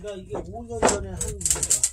그러니까 이게 5년 전에 한 거다.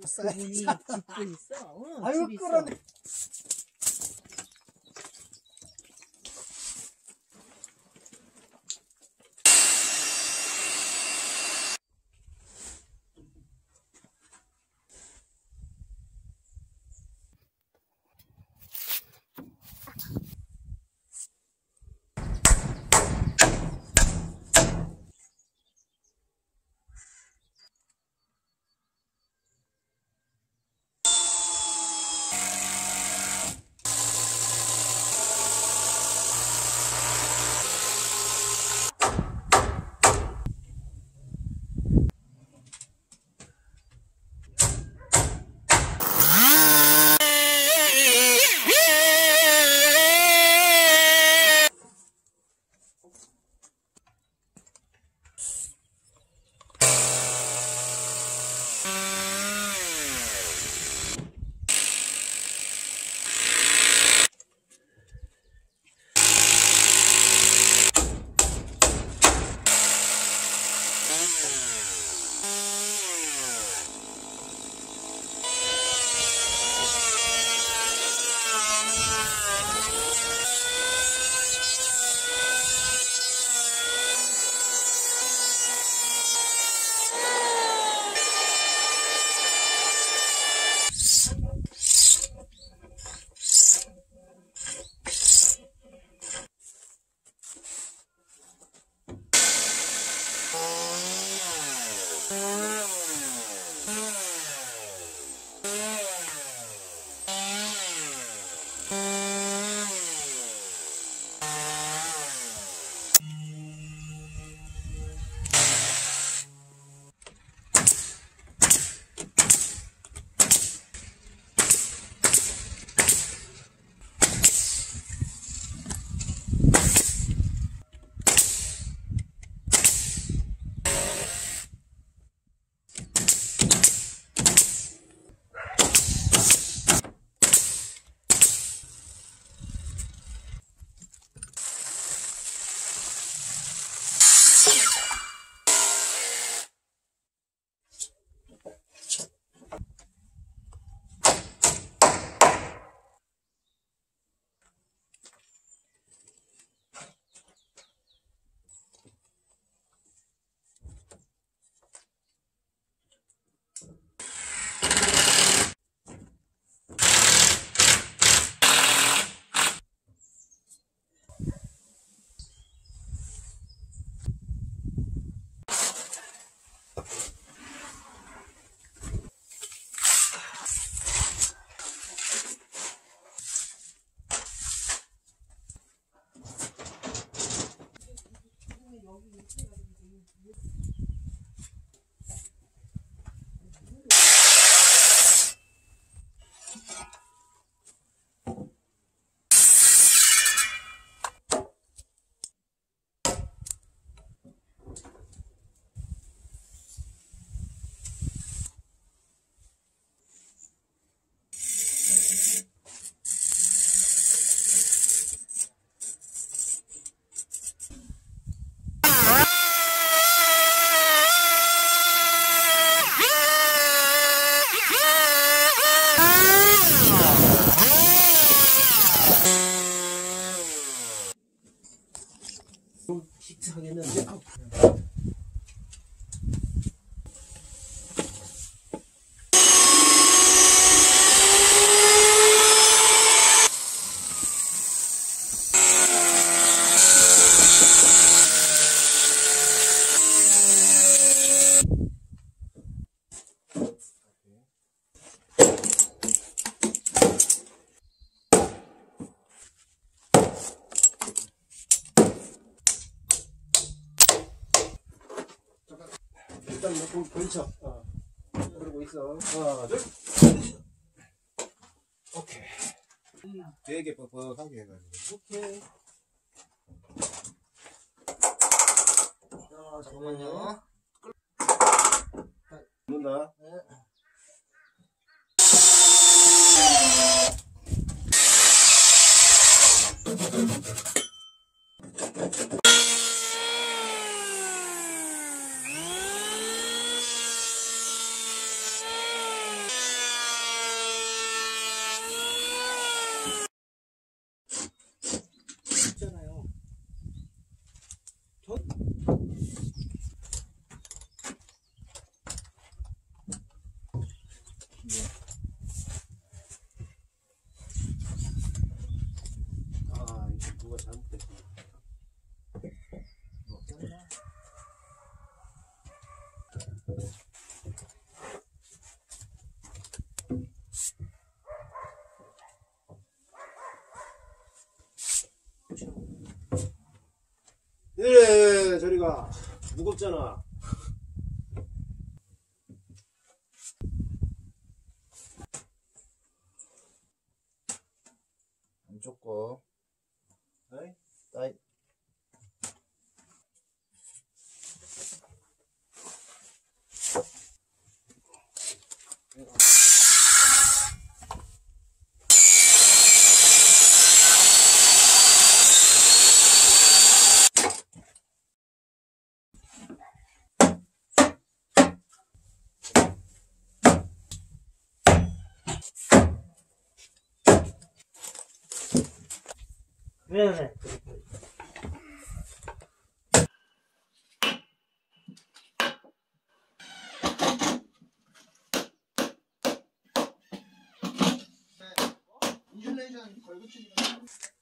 메이커 좀 있어요. 그분이 집도 있어. 응, 아 왼쪽. 어. 그러고 있어. 하나, 둘. 오케이. 되게 뻑뻑하게 해가지고. 오케이. 자, 잠깐만요. 넣는다. 네. 있잖아요. 저 아, 이거 누가 잘못됐다. 네, 저리가 무겁잖아. 안쪽 거 어이? 따이 그래, 그래. 인슐레이션 걸고 어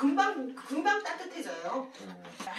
금방 금방 따뜻해져요. 음. 아,